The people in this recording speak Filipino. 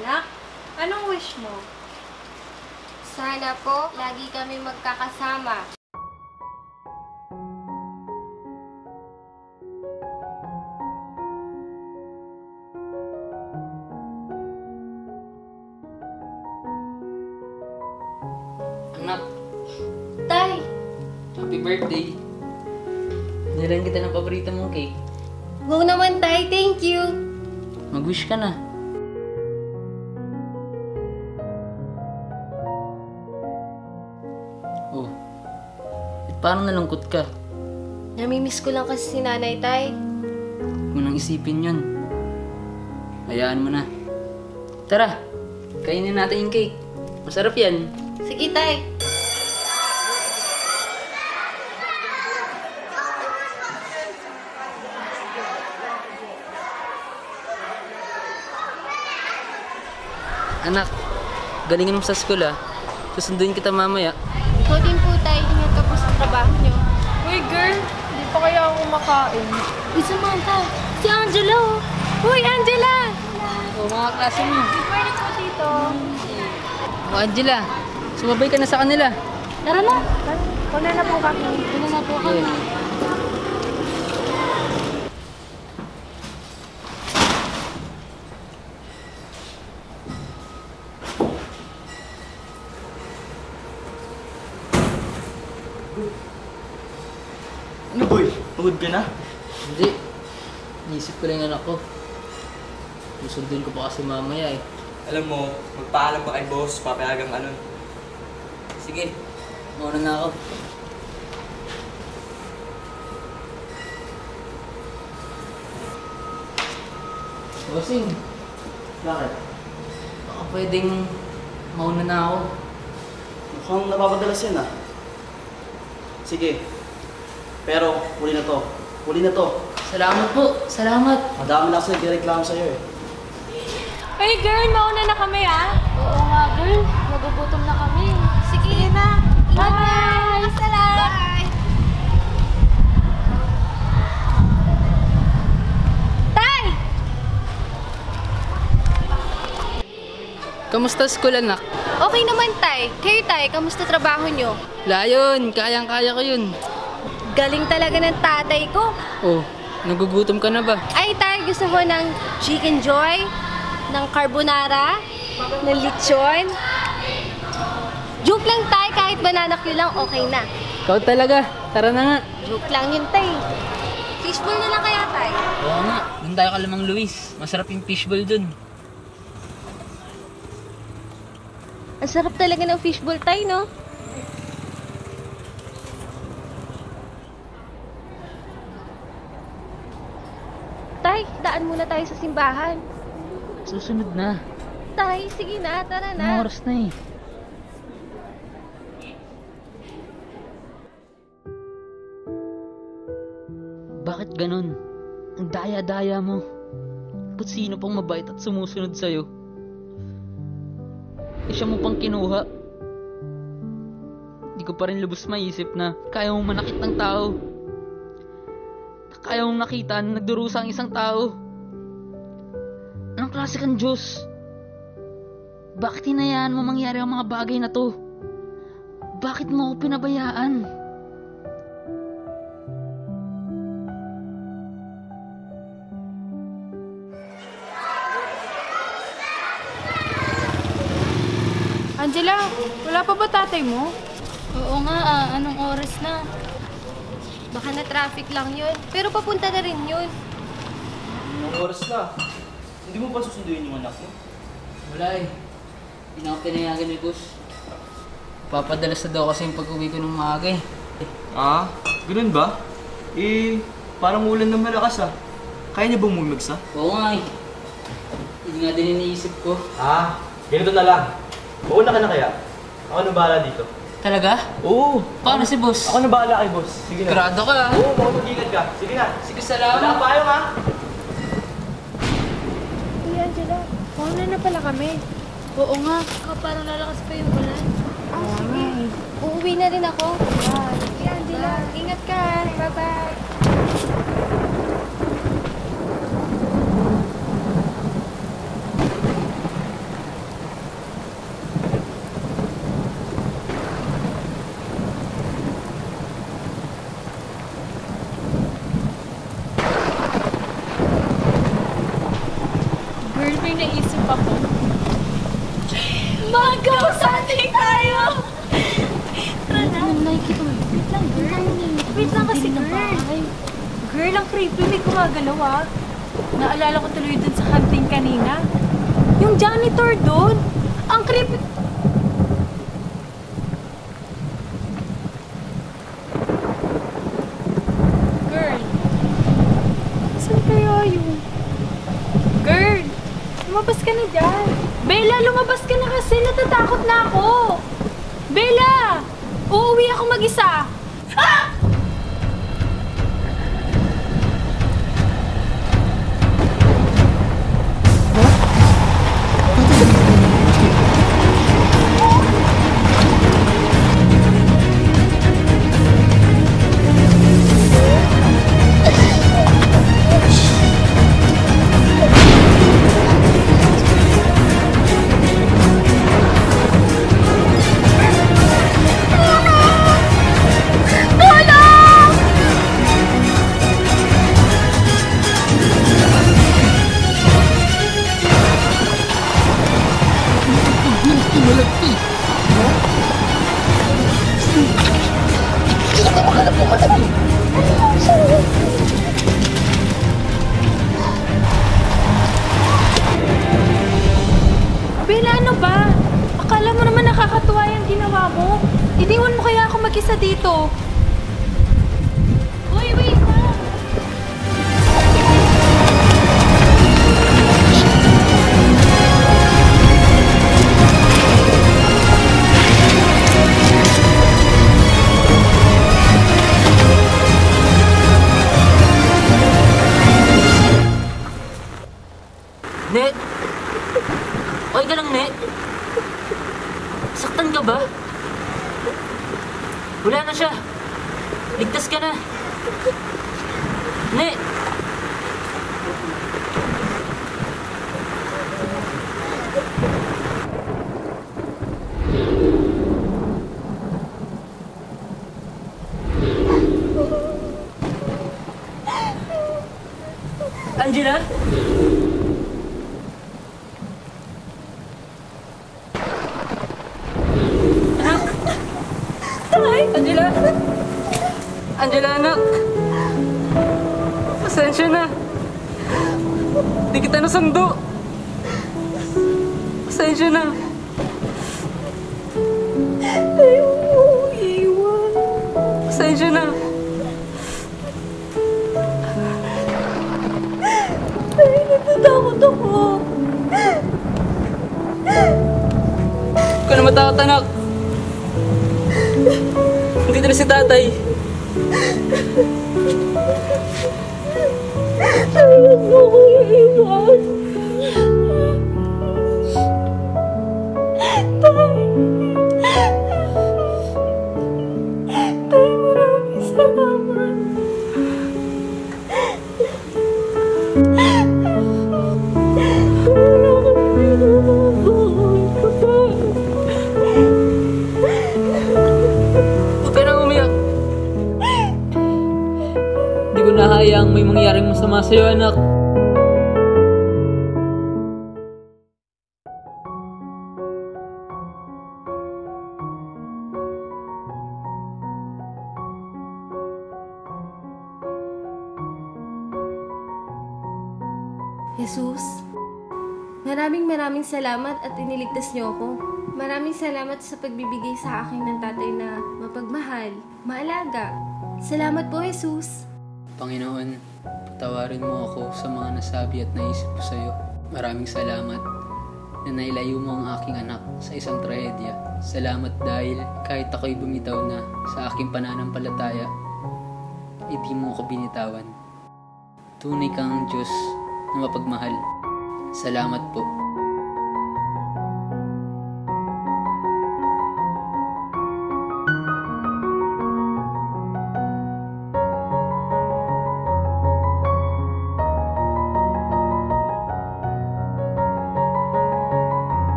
anak. Anong wish mo? Sana po, lagi kami magkakasama. Anak, Tay, happy birthday. Nilan kita ng paborito mong cake. wow naman tay, thank you. Mag-wish ka na. Oh. At parang nalungkot ka. Namimiss ko lang kasi si nanay, tay. Huwag mo nang isipin yun. Hayaan mo na. Tara, kainin natin yung cake. Masarap yan. Sige, tay. Anak, galingin mo sa school ah. Susunduin kita mamaya. Din po, tay. Ingat ka po sa trabaho niyo. Uy, girl! Hindi pa kaya ako makain. Uy, Samantha, si Angela. Uy, Angela! Oh, mga klase mo. Good morning po, Tito. Oh, Angela, sumabay ka na sa kanila. Tara na. Kuna na po kami. Ano na po kami? Ano boy? Pagod ka na? Hindi. Iisip ko lang yung anak ko. Susunduin ko pa kasi mamaya eh. Alam mo, magpaalam ka kay boss, papayagang ano. Sige, mauna na ako. Bossing, Bakit? baka pwedeng mauna na ako. Mukhang napapadalas yan ah. Sige. Pero, huli na to. Huli na to. Salamat po, salamat. Madami na kasi nagreklamo sa'yo eh. Hey, girl! Mauna na kami, ah! Oo nga, girl. Nagugutom na kami. Sige na. Bye! Salamat! Kamusta school anak? Okay naman, Tay. Kayo, Tay, kamusta trabaho nyo? Layon, kayang-kaya ko yun. Galing talaga ng tatay ko. Oh, nagugutom ka na ba? Ay, Tay, gusto mo ng chicken joy? Ng carbonara? Ng lechon? Joke lang, Tay. Kahit banana Q lang, okay na. Ikaw talaga, tara na nga. Joke lang yun, Tay. Fishbowl na lang kaya, Tay. Oo nga, dun tayo kalamang Luis. Masarap yung fishball dun. Ang sarap talaga ng fishbowl, Tay, no? Tay, daan muna tayo sa simbahan. Susunod na. Tay, sige na, tara Anong na. oras na eh? Bakit ganun? Ang daya-daya mo. Ba't sino pang mabait at sumusunod sa'yo? Siya mo pang kinuha. Hindi ko pa rin lubos maisip na kaya mong manakit ng tao. Kaya mong nakita na nagdurusa ang isang tao. Anong klase kang Diyos? Bakit hinayaan mo mangyari ang mga bagay na to? Bakit mo ako pinabayaan? Angela, wala pa ba tatay mo? Oo nga, ah, anong oras na? Baka na traffic lang yun. Pero papunta na rin yun. Anong oras na? Hindi mo ba susunduin yung anak mo? Wala eh. Hindi na ako pinayagan ni boss. Papadalas na daw kasi yung pag-uwi ko ng maaga eh. Ah, ganun ba? Eh, parang ulan na malakas ah. Kaya niya bang bumagsa? Oo nga eh. Hindi nga din iniisip ko. Ah, ganito na lang. Mauna ka na kaya? Ako na bahala dito. Talaga? Oo. Paano si boss? Ako na bahala kay boss. Sige na. Grado ka ah. Oo, baka mag ka. Sige na. Sige, Wala salamat. ka payong ha. Uy, Angela, mauna na pala kami. Oo nga. Ikaw parang lalakas pa yung ulan. Ah, sige. Uuwi na rin ako. Sige, Angela. Ingat ka. Bye-bye. May naisip ako. Magaw sa ating tayo! Tara na. Nakikita mo. Wait lang, girl. Wait lang kasi, girl. Girl, ang creepy. May gumagalaw ah. Naalala ko tuloy dun sa hunting kanina. Yung janitor dun. Ang creepy. Girl. Saan kaya yun? Girl. Lumabas ka na dyan. Bella, lumabas ka na kasi. Natatakot na ako. Bella! Uuwi ako mag-isa. Bella, ginawa mo. Iniwan mo kaya ako mag-isa dito. Na siya. Ligtas ka na. Ne? Angela? Ay! Angela! Angela, anak! Pasensya na. Di kita nasundo. Pasensya na. Ayaw mo iwan. Pasensya na. Ay, natatakot ako. Huwag ka na matakot, anak. Nandito na si tatay. Ayaw mo ko iwan. Mangyaring masama sa'yo, anak. Jesus, maraming maraming salamat at iniligtas niyo ako. Maraming salamat sa pagbibigay sa akin ng tatay na mapagmahal, maalaga. Salamat po, Jesus. Panginoon, patawarin mo ako sa mga nasabi at naisip ko sa iyo. Maraming salamat na nailayo mo ang aking anak sa isang trahedya. Salamat dahil kahit ako'y bumitaw na sa aking pananampalataya, hindi mo ako binitawan. Tunay kang Diyos na mapagmahal. Salamat po.